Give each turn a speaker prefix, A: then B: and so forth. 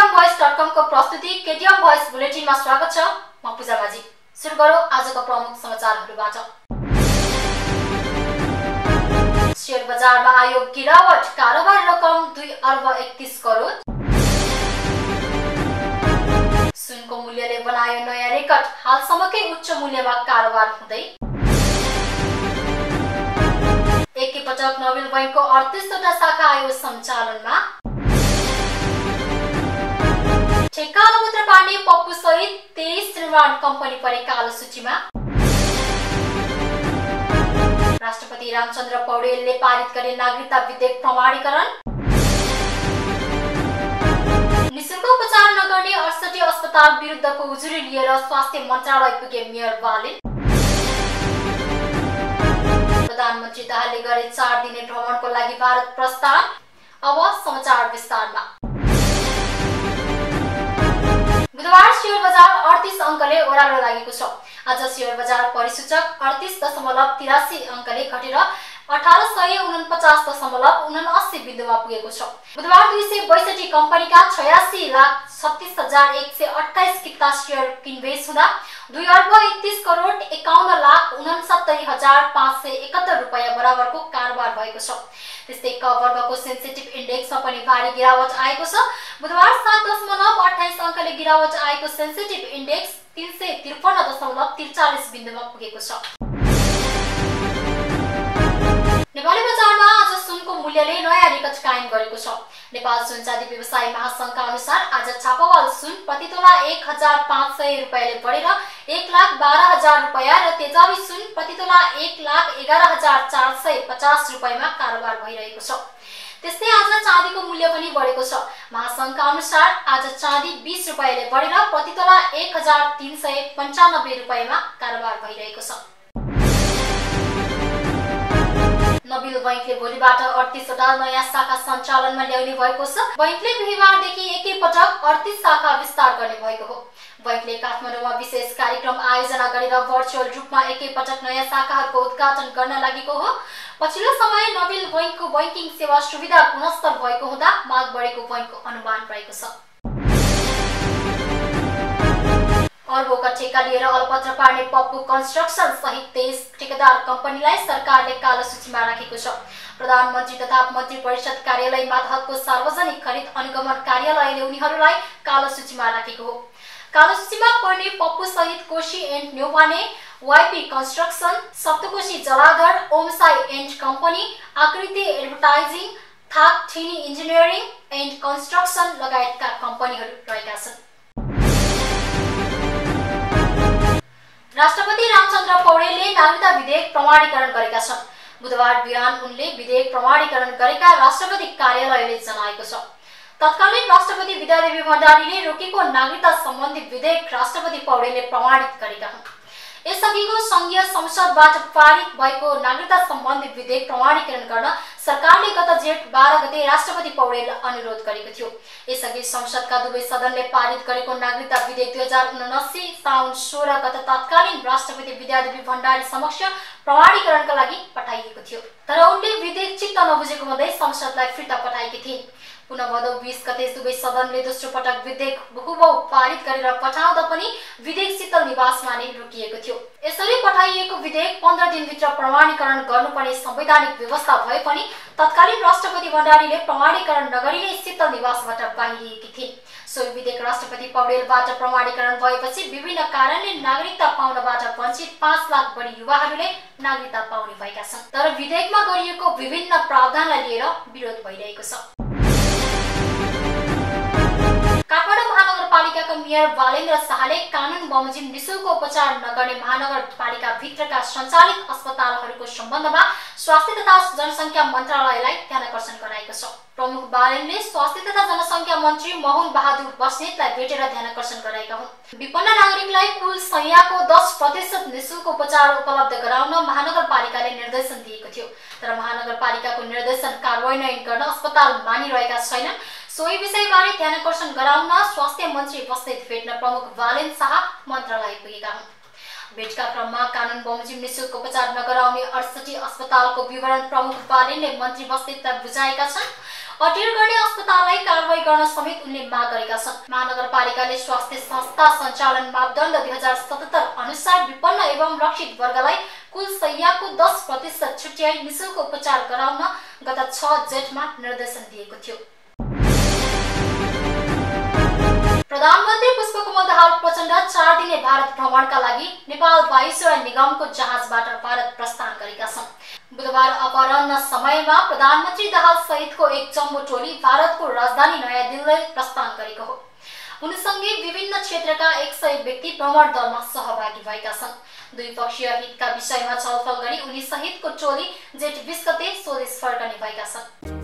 A: KTM voice dot कमको प्रस्तुति KTM voice बुलेटिनमा स्वागत छ। म पूजा माझी। सुरु गरौँ आजको प्रमुख समाचारहरूबाट। सेयर बजारमा आयो गिरावट कारोबार रकम दुई अर्ब एकतिस करोड। सुनको मूल्यले बनायो नयाँ रेकर्ड हालसम्मकै उच्च मूल्यमा कारोबार हुँदै। एकैपटक नोबेल बैङ्कको अडतिसवटा शाखा आयो सञ्चालनमा। पार्ने पप्पु सहित तेइस निर्माण कम्पनी परे कालो सूचीमा राष्ट्रपति रामचन्द्र पौडेलले पारित गरे नागरिकता विधेयक प्रमाणीकरण। निशुल्क उपचार नगर्ने अडसठी अस्पताल विरुद्धको उजुरी लिएर स्वास्थ्य मन्त्रालय पुगे मेयर बालिन। प्रधानमन्त्री दाहालले गरे चार दिने भ्रमणको लागि भारत प्रस्थान। अब समाचार विस्तारमा। ओह्रालो लागेको छ। आज सेयर बजार परिसूचक अडतिस दशमलव तिरासी अङ्कले घटेर अठार सय उनपचास दशमलव उनासी बिन्दुमा पुगेको छ। बुधबार दुई सय बैसठी कम्पनीका छयासी लाख छत्तिस हजार एक सय अठाइस किता सेयर किनबेच हुँदा दुई अर्ब एकतिस करोड एकाउन्न लाख उनसत्तरी हजार पाँच सय एकहत्तर रुपियाँ बराबरको कारोबार भएको छ। त्यस्तै क वर्गको सेन्सिटिभ इन्डेक्समा पनि भारी गिरावट आएको छ। बुधबार सात दशमलव अठाइस अङ्कले गिरावट आएको सेन्सिटिभ इन्डेक्स तिन सय त्रिपन्न दशमलव त्रिचालिस बिन्दुमा पुगेको छ नेपाली बजारमा आज सुनको मूल्यले नयाँ रेकर्ड कायम गरेको छ नेपाल सुन चाँदी व्यवसायी महासङ्घका अनुसार आज छापावाल सुन प्रति तोला एक हजार पाँच सय रुपियाँले बढेर एक लाख बाह्र हजार रुपियाँ र तेजाबी सुन प्रति तोला एक लाख एघार हजार चार सय पचास रुपियाँमा कारोबार भइरहेको छ त्यस्तै आज चाँदीको मूल्य पनि बढेको छ। महासङ्घका अनुसार आज चाँदी बिस रुपियाँले बढेर प्रति तोला एक हजार तिन सय पन्चानब्बे रुपियाँमा कारोबार भइरहेको छ। नबिल बैङ्कले भोलिबाट अडतिसवटा नयाँ शाखा सञ्चालनमा ल्याउने भएको छ। बैङ्कले बिहिबारदेखि एकैपटक अडतिस शाखा विस्तार गर्ने भएको हो। बैङ्कले काठमाडौँमा विशेष कार्यक्रम आयोजना गरेर भर्चुअल रूपमा एकैपटक नयाँ शाखाहरूको उद्घाटन गर्न लागेको हो। पछिल्लो समय नबिल बैङ्कको बैङ्किङ सेवा सुविधा गुणस्तर भएको हुँदा माग बढेको बैङ्कको अनुमान रहेको छ। अर्बोका ठेक्का लिएर अलपत्र पार्ने पप्पु कन्स्ट्रक्सन सहित तेइस ठेकेदार कम्पनीलाई सरकारले कालो सूचीमा राखेको छ। प्रधानमन्त्री तथा मन्त्री परिषद कार्यालय मातहतको सार्वजनिक खरिद अनुगमन कार्यालयले उनीहरूलाई कालो सूचीमा राखेको हो। कालो सूचीमा पर्ने पप्पु सहित कोशी एन्ड न्युवाने YP construction Saptakoshi जलाघर Omsai and company Aakriti advertising थाक ठिनी इन्जिनियरिङ एन्ड कन्स्ट्रक्सन लगायतका कम्पनीहरू रहेका छन्। राष्ट्रपति रामचन्द्र पौडेलले नागरिकता विधेयक प्रमाणीकरण गरेका छन्। बुधबार बिहान उनले विधेयक प्रमाणीकरण गरेका राष्ट्रपति कार्यालयले जनाएको छ। तत्कालीन राष्ट्रपति विद्यादेवी भण्डारीले रोकेको नागरिकता सम्बन्धी विधेयक राष्ट्रपति पौडेलले प्रमाणित गरेका हुन्। यसअघिको संघीय संसदबाट पारित भएको नागरिकता सम्बन्धी विधेयक प्रमाणीकरण गर्न सरकारले गत जेठ बाह्र गते राष्ट्रपति पौडेललाई अनुरोध गरेको थियो। यसअघि संसदका दुवै सदनले पारित गरेको नागरिकता विधेयक दुई हजार उनासी साउन सोह्र गत तत्कालीन राष्ट्रपति विद्यादेवी भण्डारी समक्ष प्रमाणीकरणका लागि पठाइएको थियो। तर उनले विधेयक चित्त नबुझेको भन्दै संसदलाई फिर्ता पठाएकी थिइन्। पुनः भदौ बिस गते दुवै सदनले दोस्रो पटक विधेयक बहुबहु पारित गरेर पठाउँदा पनि विधेयक शीतल निवासमा नै रोकिएको थियो। यसरी पठाइएको विधेयक पन्ध्र दिनभित्र प्रमाणीकरण गर्नुपर्ने संवैधानिक व्यवस्था भए पनि तत्कालीन राष्ट्रपति भण्डारीले प्रमाणीकरण नगरी नै शीतल निवासबाट बाहिरिएकी थिइन् सोही विधेयक राष्ट्रपति पौडेलबाट प्रमाणीकरण भएपछि विभिन्न कारणले नागरिकता पाउनबाट वञ्चित पाँच लाख बढी युवाहरूले नागरिकता पाउने भएका छन्। तर विधेयकमा गरिएको विभिन्न प्रावधानलाई लिएर विरोध भइरहेको छ। काठमाडौँ महानगरपालिकाका मेयर बालेन्द्र शाहले कानुन बमोजिम निशुल्क उपचार नगर्ने महानगरपालिका भित्रका सञ्चालित अस्पतालहरूको सम्बन्धमा स्वास्थ्य तथा जनसङ्ख्या मन्त्रालयलाई ध्यानकर्षण गराएको छ। प्रमुख बालेनले स्वास्थ्य तथा जनसङ्ख्या मन्त्री मोहन बहादुर बस्नेतलाई भेटेर ध्यानकर्षण गराएका हुन्। विपन्न नागरिकलाई कुल संयाको दस प्रतिशत निशुल्क उपचार उपलब्ध गराउन महानगरपालिकाले निर्देशन दिएको थियो। तर महानगरपालिकाको निर्देशन कार्यान्वयन गर्न अस्पताल मानिरहेका छैनन्। सोही विषयबारे ध्यानकर्षण गराउन स्वास्थ्य मन्त्री बस्नेत भेट्न प्रमुख बालेन शाह मन्त्रालय पुगेका हुन्। भेटका क्रममा कानुन बमोजिम निशुल्क उपचार नगराउने अडसठी अस्पतालको विवरण प्रमुख बालेनले मन्त्री बस्नेतलाई बुझाएका छन्। अटेर गर्ने अस्पताललाई कारवाही गर्न समेत उनले माग गरेका छन्। महानगरपालिकाले स्वास्थ्य संस्था सञ्चालन मापदण्ड दुई हजार सतहत्तर अनुसार विपन्न एवं रक्षित वर्गलाई कुल सयको दस प्रतिशत छुट्याई निशुल्क उपचार गराउन गत छ जेठमा निर्देशन दिएको थियो। प्रचण्ड चार दिने भारत भ्रमणका लागि नेपाल वायुसेवा निगमको जहाजबाट भारत प्रस्थान गरेका छन्। बुधबार अपराह्न समयमा प्रधानमन्त्री दाहाल सहितको एक जम्बो टोली भारतको राजधानी नयाँ दिल्ली प्रस्थान गरेको हो। उनीसँगै विभिन्न क्षेत्रका एक सय व्यक्ति भ्रमण दलमा सहभागी भएका छन्। द्विपक्षीय हितका विषयमा छलफल गरी उनी सहितको टोली जेठ बिस गते स्वदेश फर्कने भएका छन्।